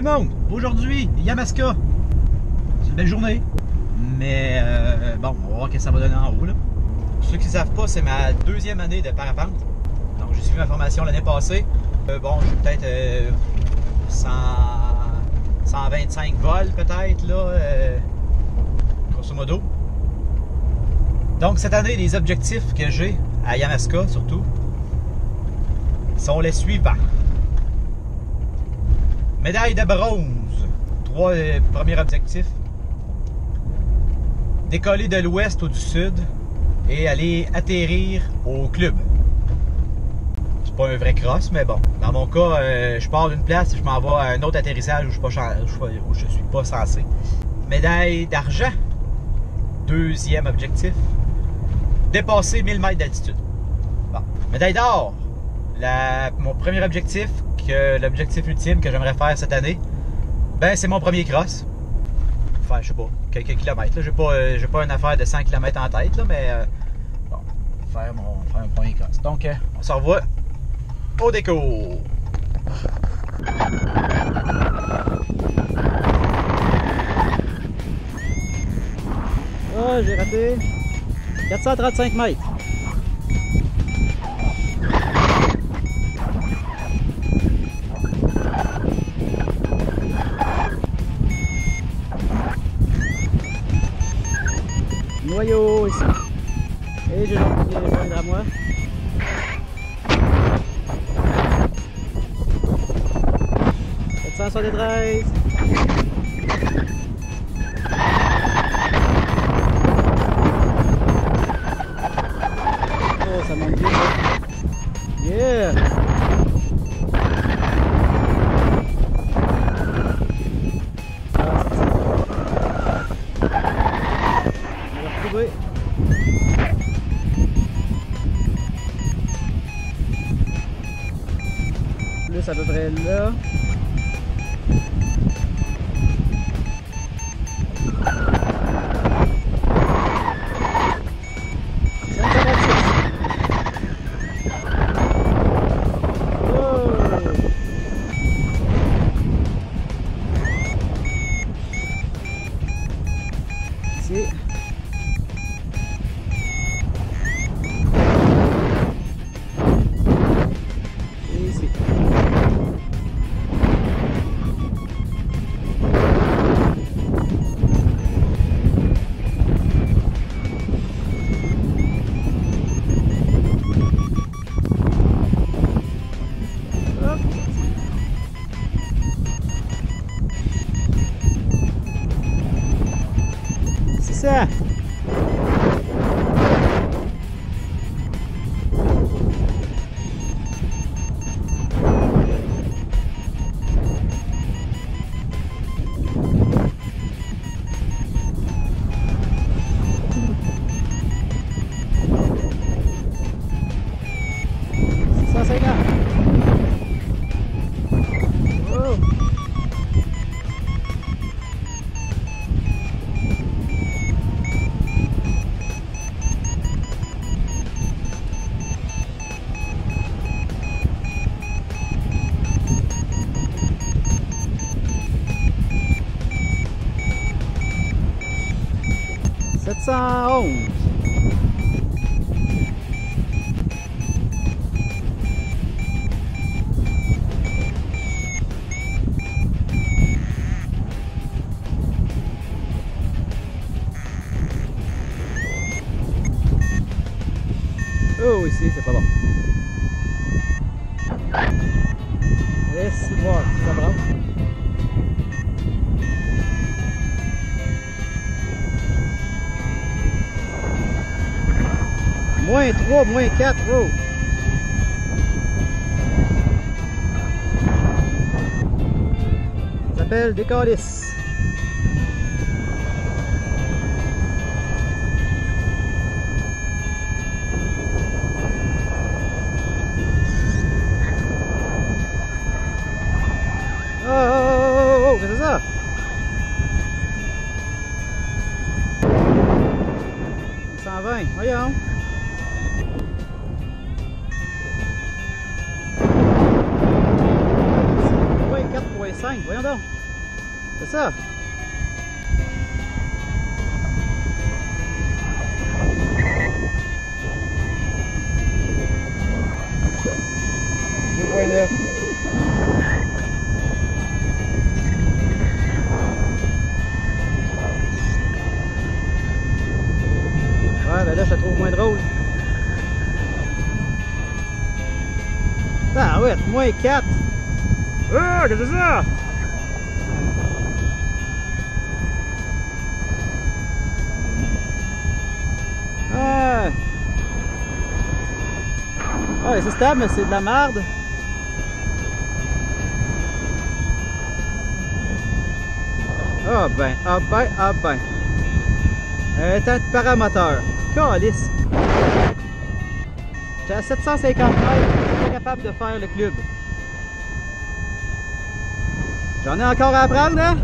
monde! Aujourd'hui, Yamaska. C'est une belle journée. Mais euh, bon, on va voir ce que ça va donner en haut. Là. Pour ceux qui ne savent pas, c'est ma deuxième année de parapente. Donc j'ai suivi ma formation l'année passée. Euh, bon, j'ai peut-être euh, 100, 125 vols peut-être là. euh, grosso modo. Donc cette année, les objectifs que j'ai à Yamaska surtout sont les suivants. Médaille de bronze. Trois euh, premiers objectifs. Décoller de l'ouest ou du sud et aller atterrir au club. C'est pas un vrai cross, mais bon. Dans mon cas, euh, je pars d'une place et je m'en vais à un autre atterrissage où je, suis pas, censé. Médaille d'argent. Deuxième objectif. Dépasser 1000 mètres d'altitude. Bon. Médaille d'or. Mon premier objectif, que l'objectif ultime que j'aimerais faire cette année, ben c'est mon premier cross. Enfin, je sais pas, quelques kilomètres. J'ai pas, euh, pas une affaire de 100 km en tête, là, mais euh, bon, faire mon, premier cross. Donc, euh, on se revoit au déco. Ah, j'ai raté 435 mètres. Wasser gedreist. C'est Sept cent onze. Oh, ici, c'est pas bon. Moins 3, moins 4, oh! Ça s'appelle des. Oh, oh, oh, oh, c'est ça? Cent vingt, voyons. Que c'est ça? Ah. Ouais, c'est stable, mais c'est de la merde. Ah ben, ah ben, ah ben. Euh, t'as de paramoteur. Calice. J'étais à 750 mètres, j'étais capable de faire le club. J'en ai encore à apprendre, hein?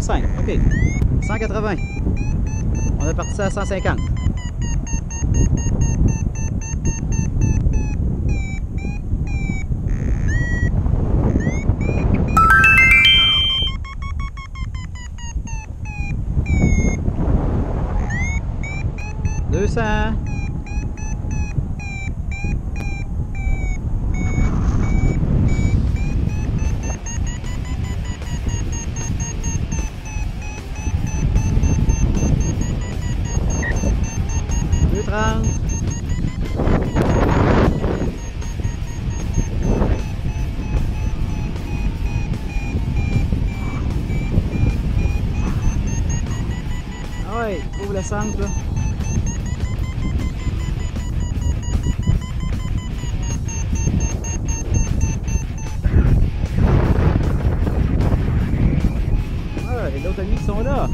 185. OK. 180. On a parti à 150. Deux cents. Ah ouais, ouvre le centre là. Ah, les autres amis sont là.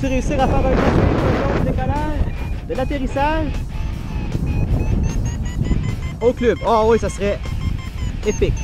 Vas-tu réussir à faire un bon de décollage, de l'atterrissage? Au club. Ah oui, ça serait épique.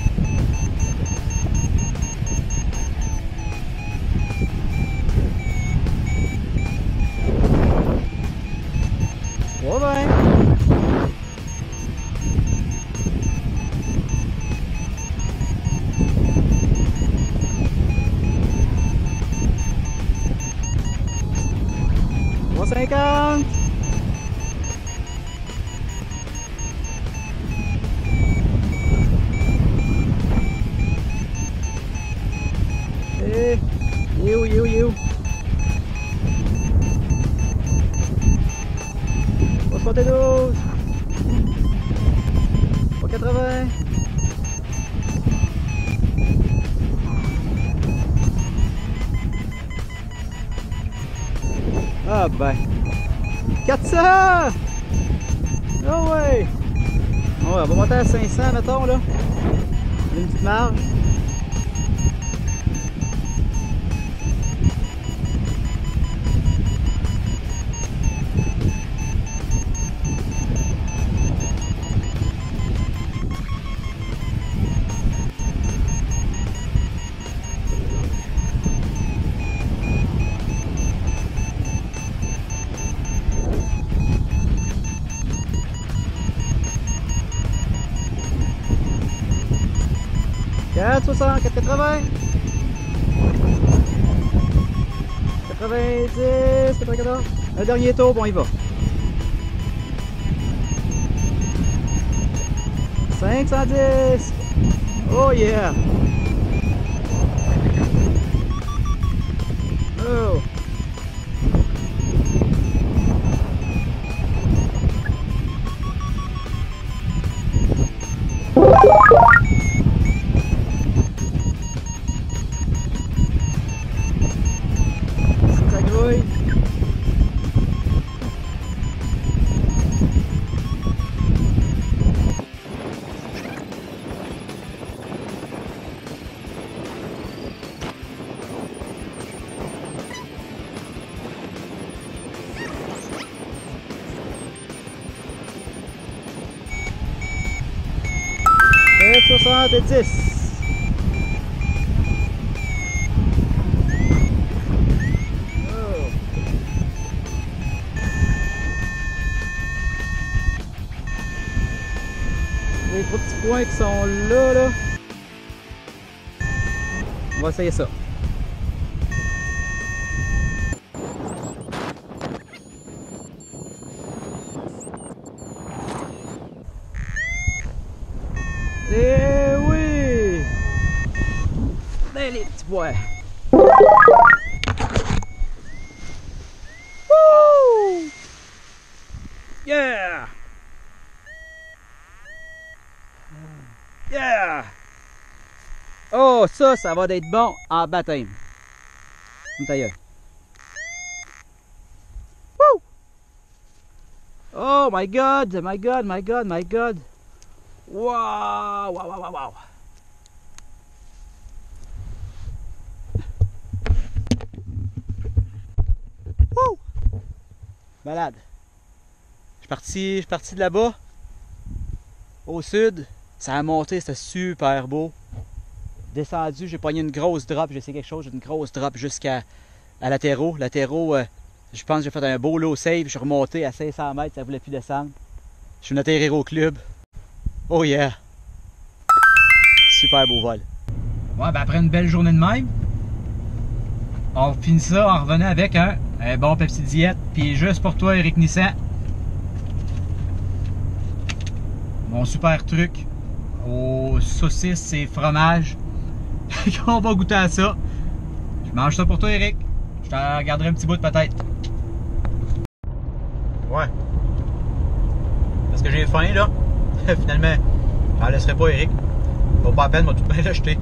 Il est où? Pas 72. Pas 80. Ah ben. 400! Oh ouais! Ouais, on va monter à 500, mettons, là. Une petite marge. Quatre soixante, quatre quatre-vingts. 90, 94. Un dernier tour, bon, on y va. 510. Oh yeah! Oh! F70. Oh. Les petits points qui sont là, là. On va essayer ça. Ben les petits pois. Wouh! Yeah! Yeah! Oh, ça, ça va d'être bon en baptême. Une. Wouh! Oh my god, my god, my god, my god. Wow, wow, wow, wow, wow. Malade. Je suis parti, de là-bas, au sud. Ça a monté, c'était super beau. Descendu, j'ai pogné une grosse drop, j'ai essayé quelque chose, une grosse drop jusqu'à à latéraux. Latéraux, euh, je pense que j'ai fait un beau low save, je suis remonté à 500 mètres, ça voulait plus descendre. Je suis venu atterrir au club. Oh yeah! Super beau vol. Ouais, ben après une belle journée de même, on finit ça en revenant avec un, un bon Pepsi Diète. Puis juste pour toi, Eric Nissan, mon super truc aux saucisses et fromages. on va goûter à ça. Je mange ça pour toi, Eric. Je t'en garderai un petit bout peut-être. Ouais. Parce que j'ai faim là. Finalement, j'en laisserai pas Eric. Vaut pas la peine, moi tout bien l'acheter.